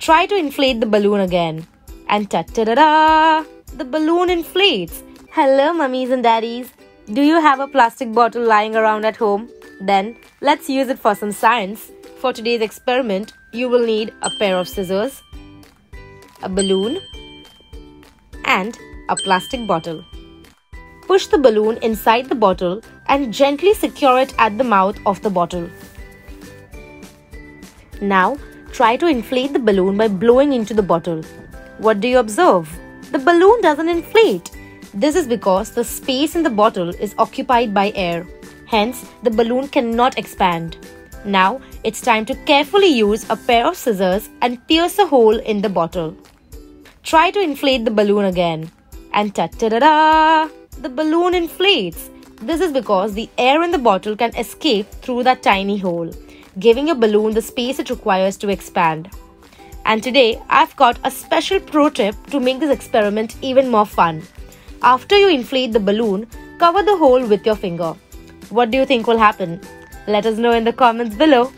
Try to inflate the balloon again. And ta ta da da! The balloon inflates. Hello, mummies and daddies. Do you have a plastic bottle lying around at home? Then let's use it for some science. For today's experiment, you will need a pair of scissors, a balloon, and a plastic bottle. Push the balloon inside the bottle and gently secure it at the mouth of the bottle. Now, try to inflate the balloon by blowing into the bottle. What do you observe? The balloon doesn't inflate. This is because the space in the bottle is occupied by air. Hence, the balloon cannot expand. Now, it's time to carefully use a pair of scissors and pierce a hole in the bottle. Try to inflate the balloon again. And ta ta da da! The balloon inflates. This is because the air in the bottle can escape through that tiny hole, giving a balloon the space it requires to expand. And today, I've got a special pro tip to make this experiment even more fun. After you inflate the balloon, cover the hole with your finger. What do you think will happen? Let us know in the comments below.